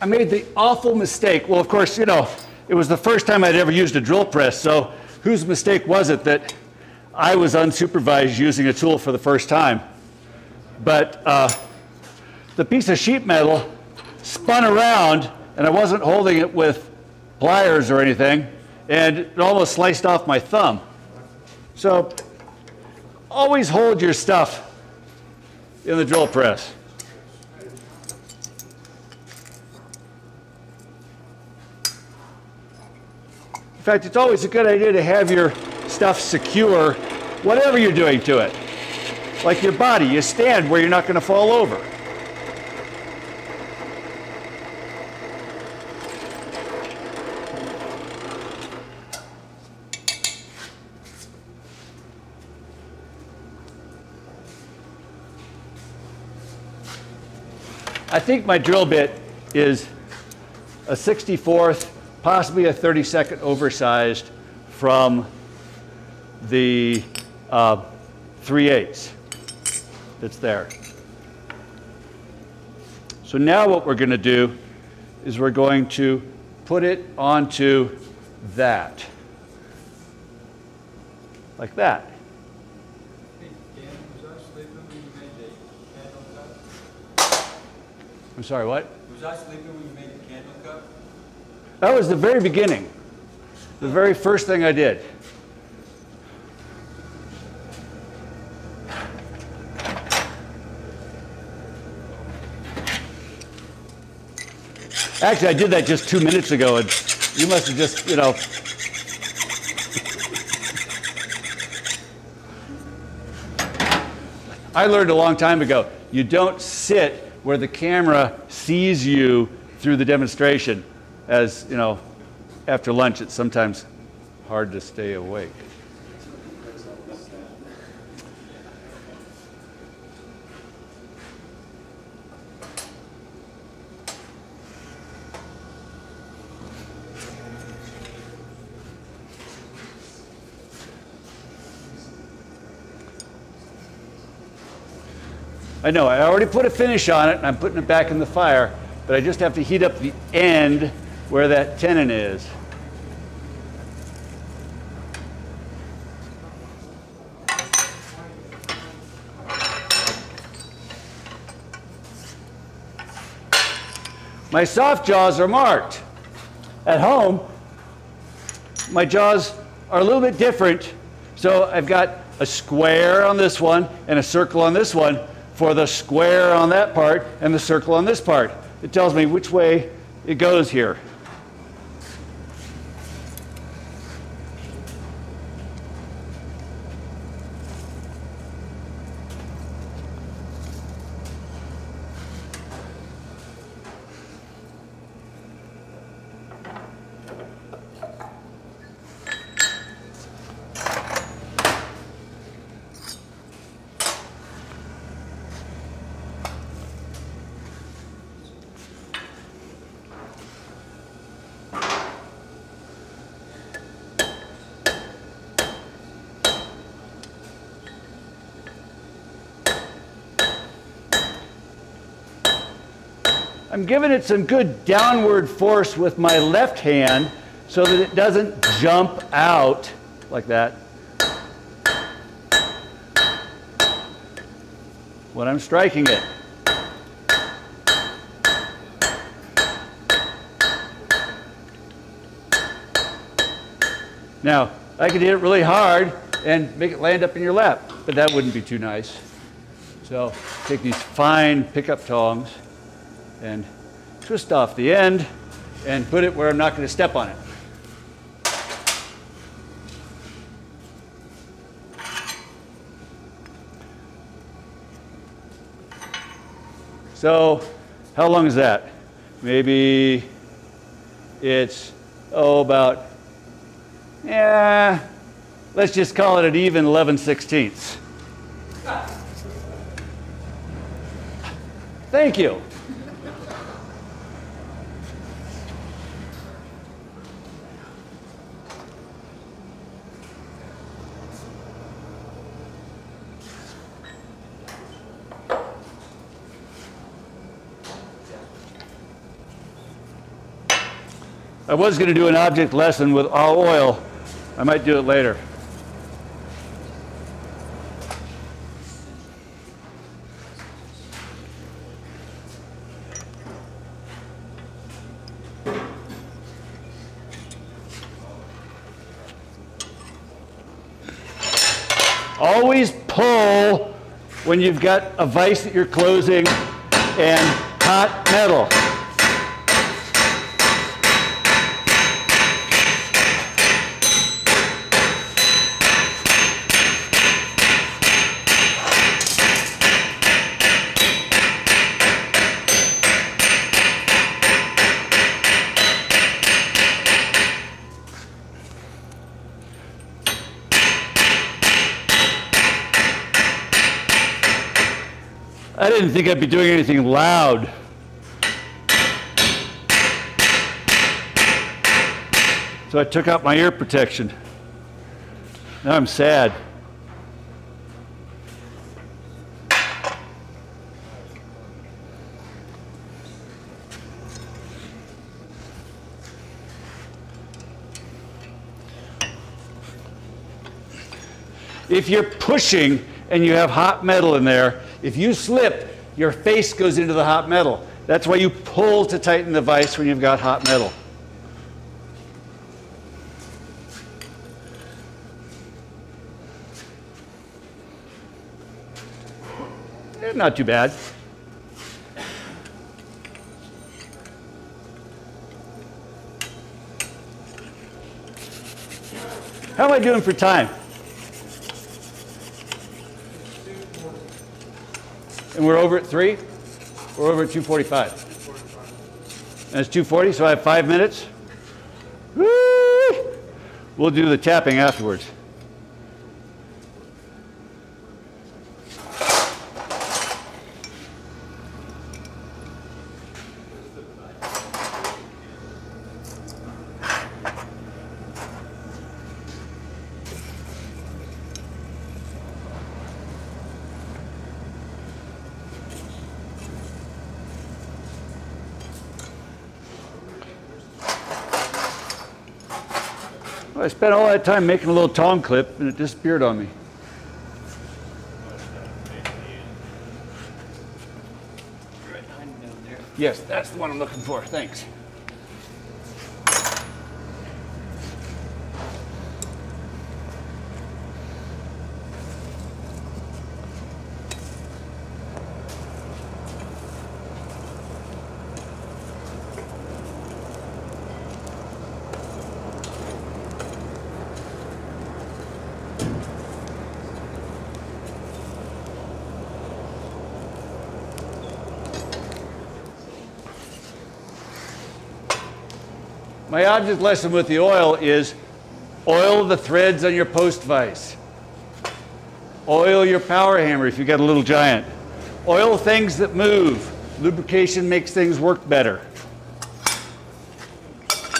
I made the awful mistake. Well, of course, you know, it was the first time I'd ever used a drill press, so whose mistake was it that I was unsupervised using a tool for the first time? But uh, the piece of sheet metal spun around, and I wasn't holding it with pliers or anything, and it almost sliced off my thumb. So always hold your stuff in the drill press. In fact, it's always a good idea to have your stuff secure, whatever you're doing to it. Like your body, you stand where you're not going to fall over. I think my drill bit is a 64th, possibly a 32nd oversized from the uh, 3 8 that's there. So now what we're going to do is we're going to put it onto that. Like that. Hey, Dan, was I sleeping when you made the candle cup? I'm sorry, what? Was I sleeping when you made the candle cup? That was the very beginning. The very first thing I did. Actually, I did that just two minutes ago, and you must have just, you know. I learned a long time ago you don't sit where the camera sees you through the demonstration. As you know, after lunch, it's sometimes hard to stay awake. I know, I already put a finish on it, and I'm putting it back in the fire, but I just have to heat up the end where that tenon is. My soft jaws are marked. At home, my jaws are a little bit different. So I've got a square on this one and a circle on this one for the square on that part and the circle on this part. It tells me which way it goes here. Giving it some good downward force with my left hand so that it doesn't jump out like that. When I'm striking it. Now, I could hit it really hard and make it land up in your lap, but that wouldn't be too nice. So take these fine pickup tongs and twist off the end and put it where I'm not going to step on it. So how long is that? Maybe it's, oh, about, yeah, let's just call it an even 11 sixteenths. Thank you. I was going to do an object lesson with all oil. I might do it later. Always pull when you've got a vise that you're closing and hot metal. Didn't think I'd be doing anything loud. So I took out my ear protection. Now I'm sad. If you're pushing and you have hot metal in there, if you slip, your face goes into the hot metal. That's why you pull to tighten the vise when you've got hot metal. Eh, Not too bad. How am I doing for time? And we're over at three? We're over at 245. And it's 240, so I have five minutes? Woo! We'll do the tapping afterwards. I spent all that time making a little tong clip and it disappeared on me. Yes, that's the one I'm looking for. Thanks. My object lesson with the oil is oil the threads on your post vise. Oil your power hammer if you've got a little giant. Oil things that move. Lubrication makes things work better.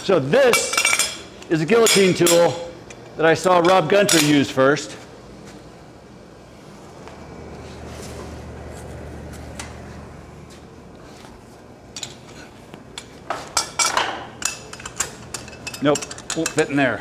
So this is a guillotine tool that I saw Robb Gunter use first. Nope, won't fit in there.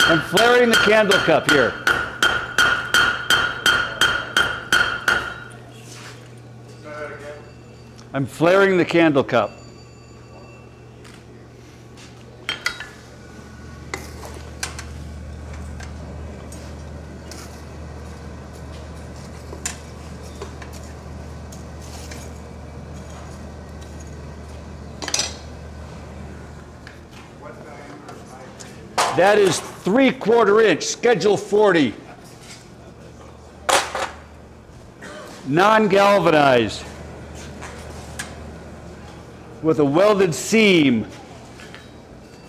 I'm flaring the candle cup here. I'm flaring the candle cup. That is three quarter inch, schedule 40. Non galvanized with a welded seam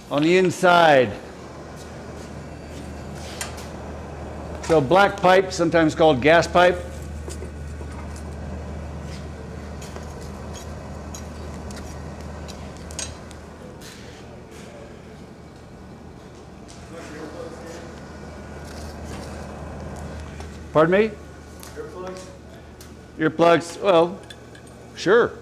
on the inside. So black pipe, sometimes called gas pipe. Pardon me? Earplugs? Earplugs, well, sure.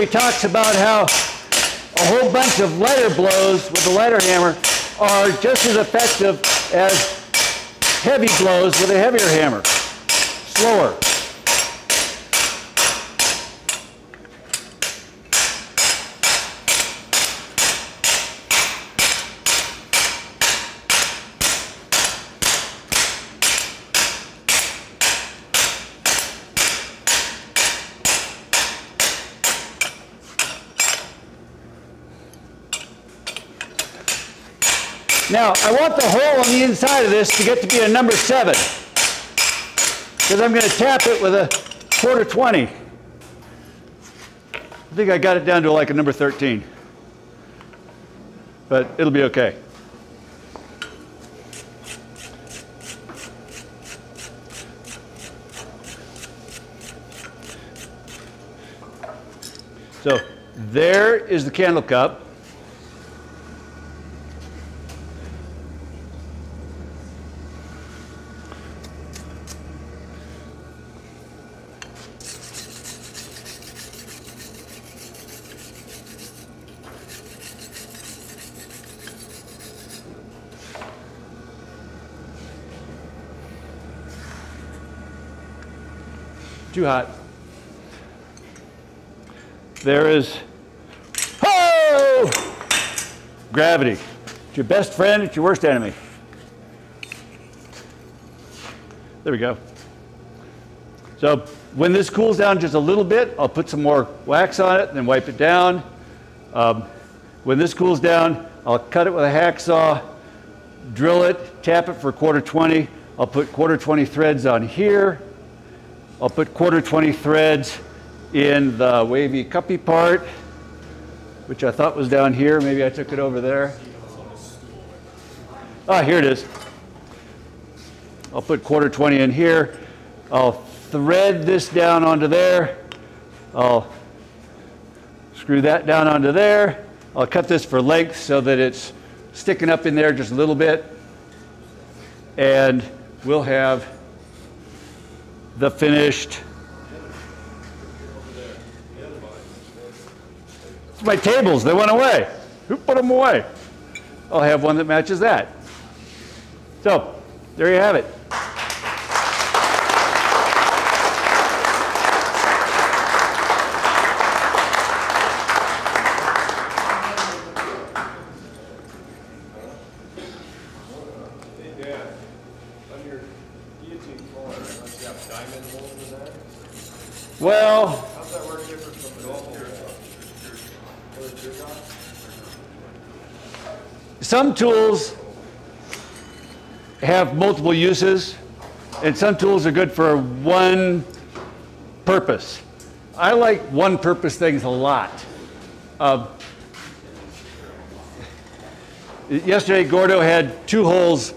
Mark Aspery talks about how a whole bunch of lighter blows with a lighter hammer are just as effective as heavy blows with a heavier hammer. Slower. Now, I want the hole on the inside of this to get to be a number seven. Because I'm going to tap it with a quarter 20. I think I got it down to like a number 13. But it'll be okay. So there is the candle cup. Too hot. There is, oh! Gravity. It's your best friend, it's your worst enemy. There we go. So when this cools down just a little bit, I'll put some more wax on it, then wipe it down. Um, when this cools down, I'll cut it with a hacksaw, drill it, tap it for quarter 20. I'll put quarter 20 threads on here. I'll put quarter 20 threads in the wavy cuppy part, which I thought was down here. Maybe I took it over there. Ah, here it is. I'll put quarter 20 in here. I'll thread this down onto there. I'll screw that down onto there. I'll cut this for length so that it's sticking up in there just a little bit. And we'll have the finished. It's my tables, they went away. Who put them away? I'll have one that matches that. So, there you have it. Hey, Dan, on your guillotine fuller, don't you have diamond holes in that? Well, How's that work different from the golf hole? Some tools have multiple uses, and some tools are good for one purpose. I like one purpose things a lot. Um, yesterday, Gordo had two holes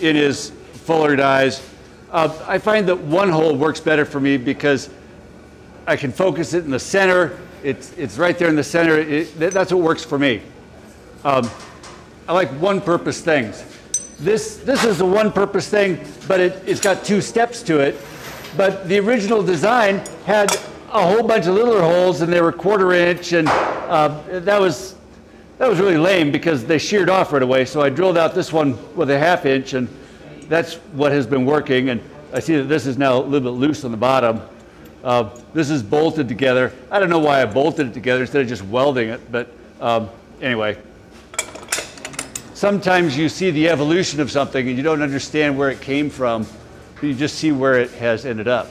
in his fuller dies. Uh, I find that one hole works better for me because I can focus it in the center. It's, it's right there in the center. It, that's what works for me. Um, I like one purpose things. This, this is a one purpose thing, but it, it's got two steps to it. But the original design had a whole bunch of littler holes and they were quarter inch and uh, that was that was really lame because they sheared off right away. So I drilled out this one with a half inch and that's what has been working. And I see that this is now a little bit loose on the bottom. Uh, this is bolted together. I don't know why I bolted it together instead of just welding it, but um, anyway. Sometimes you see the evolution of something and you don't understand where it came from, you just see where it has ended up.